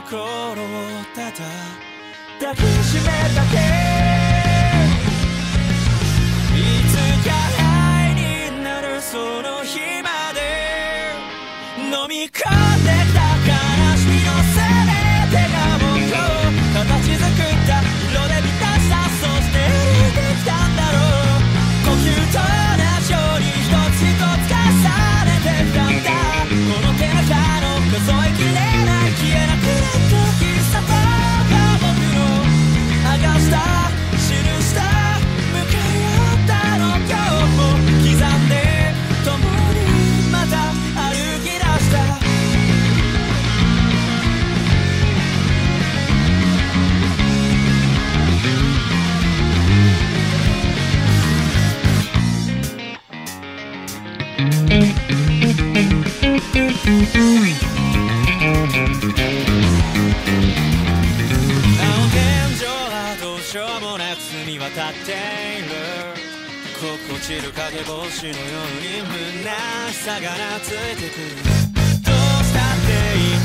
心をただ抱きしめたけ。いつか愛になるその日まで。飲み込んでた。渡っている心地る影帽子のように胸さがついてくる。どうしたっていい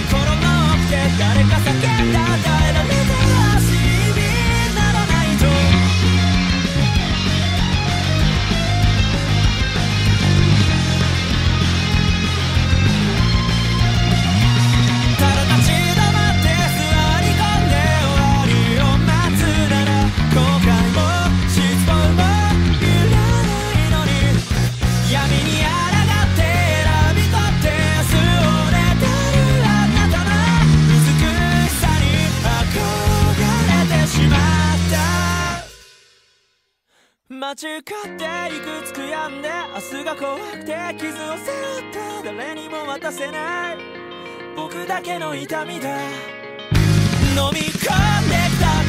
心の奥で誰か叫んだんだよ立っていくつ悔やんで明日が怖くて傷を背負った誰にも渡せない僕だけの痛みだ飲み込んできた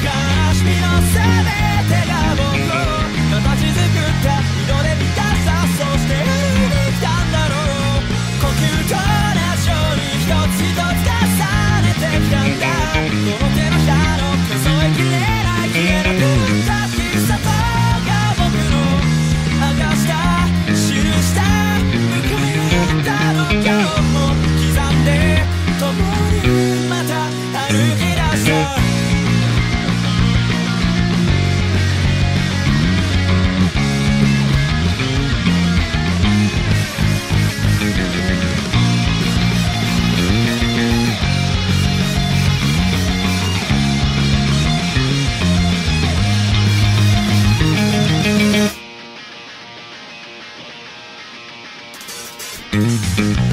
Música